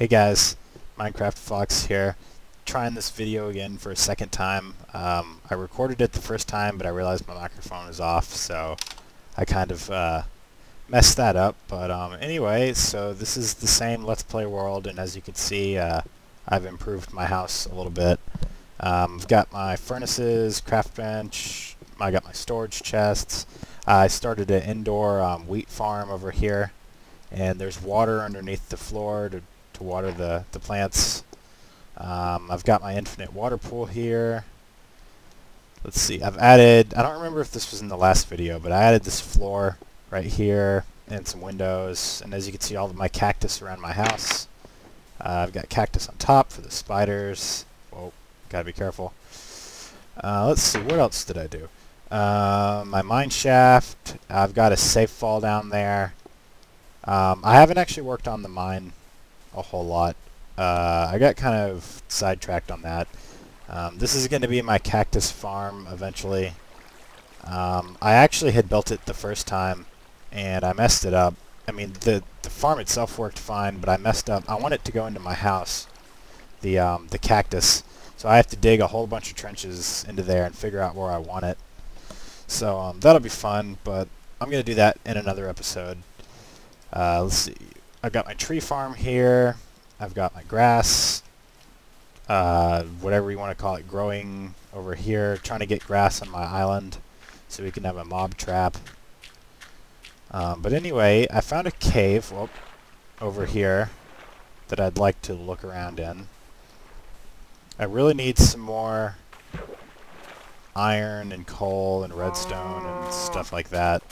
Hey guys, Minecraft Fox here. Trying this video again for a second time. Um, I recorded it the first time, but I realized my microphone was off, so I kind of uh, messed that up. But um, anyway, so this is the same Let's Play world, and as you can see, uh, I've improved my house a little bit. Um, I've got my furnaces, craft bench, I got my storage chests. I started an indoor um, wheat farm over here, and there's water underneath the floor to, to water the, the plants. Um, I've got my infinite water pool here. Let's see, I've added, I don't remember if this was in the last video, but I added this floor right here and some windows, and as you can see all of my cactus around my house. Uh, I've got cactus on top for the spiders. Whoa, gotta be careful. Uh, let's see, what else did I do? Uh, my mine shaft, I've got a safe fall down there. Um, I haven't actually worked on the mine a whole lot. Uh, I got kind of sidetracked on that. Um, this is going to be my cactus farm eventually. Um, I actually had built it the first time, and I messed it up. I mean, the, the farm itself worked fine, but I messed up. I want it to go into my house, the, um, the cactus. So I have to dig a whole bunch of trenches into there and figure out where I want it. So um, that'll be fun, but I'm going to do that in another episode. Uh, let's see. I've got my tree farm here. I've got my grass, uh, whatever you want to call it, growing over here. Trying to get grass on my island so we can have a mob trap. Um, but anyway, I found a cave whoop, over here that I'd like to look around in. I really need some more iron and coal and redstone and stuff like that.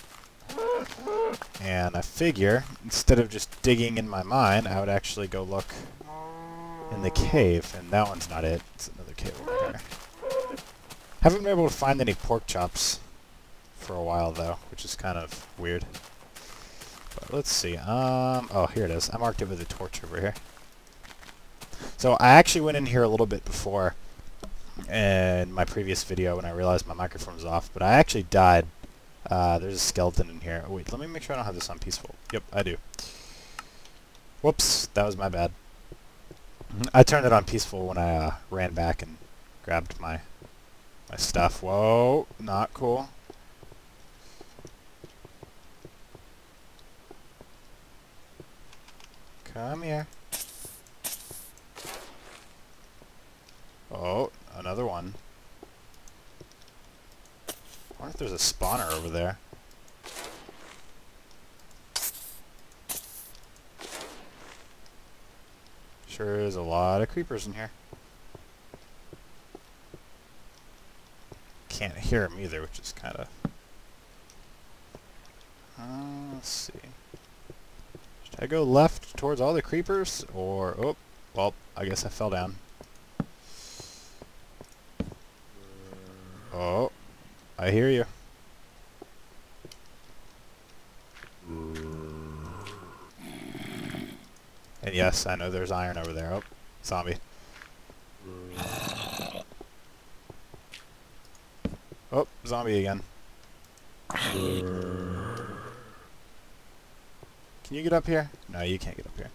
And I figure, instead of just digging in my mine, I would actually go look in the cave. And that one's not it. It's another cave over here. Haven't been able to find any pork chops for a while, though, which is kind of weird. But let's see. Um, oh, here it is. I marked it with a torch over here. So I actually went in here a little bit before in my previous video when I realized my microphone was off, but I actually died. Uh, there's a skeleton in here. Wait, let me make sure I don't have this on peaceful. Yep, I do. Whoops, that was my bad. I turned it on peaceful when I uh, ran back and grabbed my my stuff. Whoa, not cool. Come here. Oh, another one. There's a spawner over there. Sure is a lot of creepers in here. Can't hear them either, which is kind of... Uh, let's see. Should I go left towards all the creepers? Or... Oh, well, I guess I fell down. Oh, I hear you. And yes, I know there's iron over there. Oh, zombie. Oh, zombie again. Can you get up here? No, you can't get up here.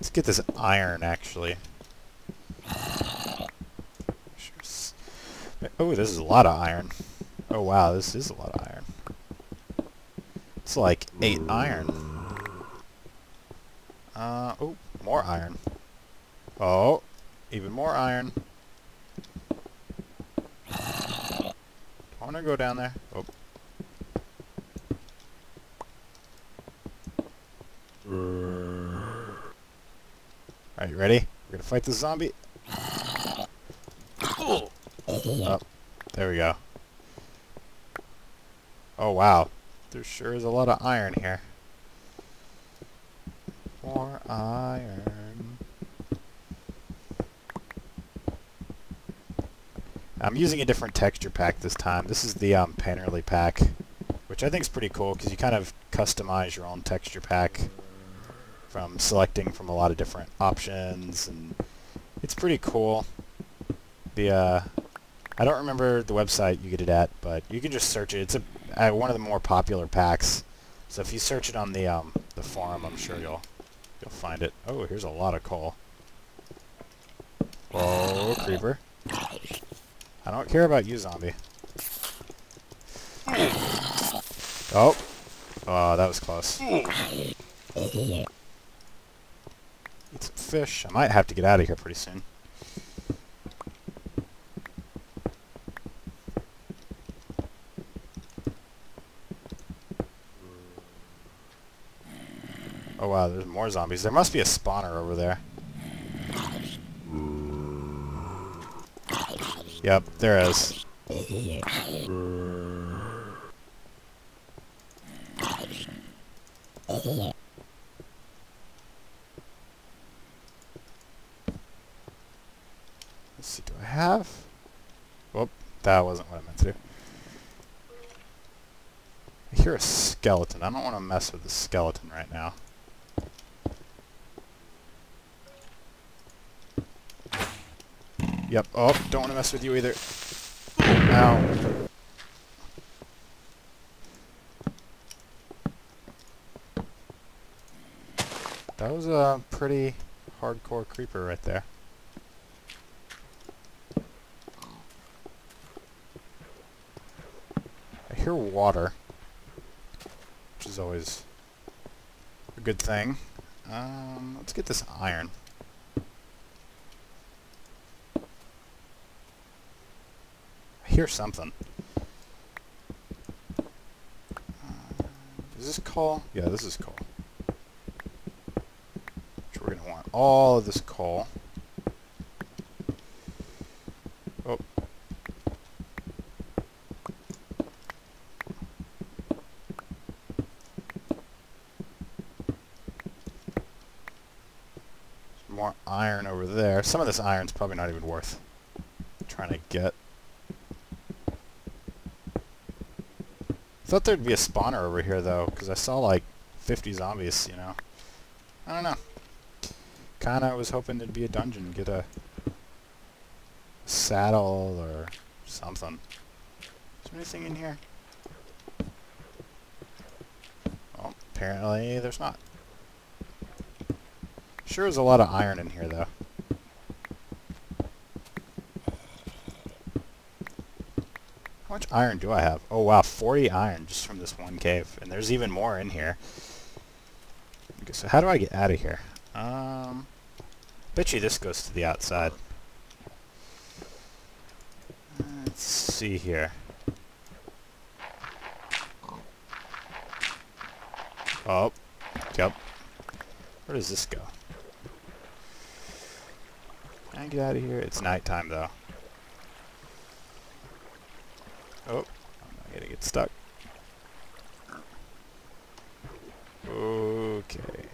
Let's get this iron, actually. Oh, this is a lot of iron. Oh wow, this is a lot of iron. It's like eight iron. Uh, oh, more iron. Oh, even more iron. I want to go down there. Oh. Alright, you ready? We're gonna fight the zombie. Oh, there we go. Oh, wow. There sure is a lot of iron here. More iron. I'm using a different texture pack this time. This is the um, Painterly pack, which I think is pretty cool because you kind of customize your own texture pack from selecting from a lot of different options, and it's pretty cool. The uh, I don't remember the website you get it at, but you can just search it. It's a uh, one of the more popular packs. So if you search it on the um, the forum, I'm sure you'll you'll find it. Oh, here's a lot of coal. Whoa, creeper. I don't care about you, zombie. Oh. Oh, that was close. Eat some fish. I might have to get out of here pretty soon. Oh wow, there's more zombies. There must be a spawner over there. Yep, there is. Let's see, do I have? Whoop, that wasn't what I meant to do. I hear a skeleton. I don't want to mess with the skeleton right now. Yep. Oh, don't want to mess with you either. Ow. That was a pretty hardcore creeper right there. I hear water, which is always a good thing. Um, let's get this iron. Hear something. Uh, is this coal? Yeah, this is coal. Which we're going to want all of this coal. Oh. Some more iron over there. Some of this iron's probably not even worth trying to get. Thought there'd be a spawner over here though, because I saw like 50 zombies, you know. I don't know. Kinda was hoping there'd be a dungeon, get a saddle or something. Is there anything in here? Oh, apparently there's not. Sure is a lot of iron in here though. Much iron do I have? Oh wow, 40 iron just from this one cave. And there's even more in here. Okay, so how do I get out of here? Um, bet you this goes to the outside. Let's see here. Oh, yep. Where does this go? Can I get out of here? It's nighttime though. Oh, I'm not gonna get stuck. Okay.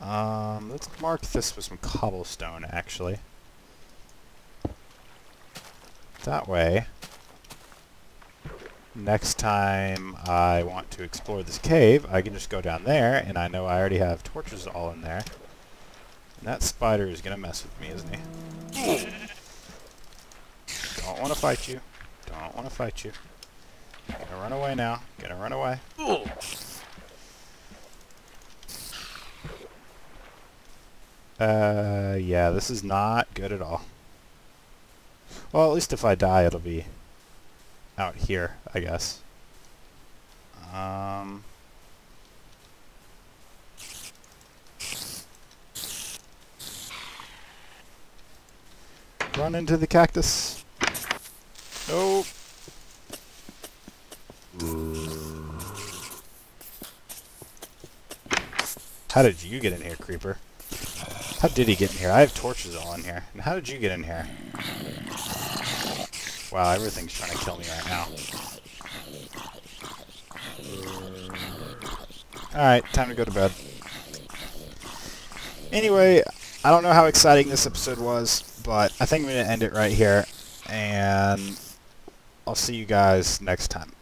Um, let's mark this with some cobblestone, actually. That way, next time I want to explore this cave, I can just go down there, and I know I already have torches all in there. That spider is to mess with me, isn't he? Don't want to fight you. Don't want to fight you. Gonna run away now. Gonna run away. Uh, yeah, this is not good at all. Well, at least if I die, it'll be out here, I guess. Um... Run into the cactus. Nope. How did you get in here, creeper? How did he get in here? I have torches all in here. And how did you get in here? Wow, everything's trying to kill me right now. Alright, time to go to bed. Anyway, I don't know how exciting this episode was, but I think I'm going to end it right here, and I'll see you guys next time.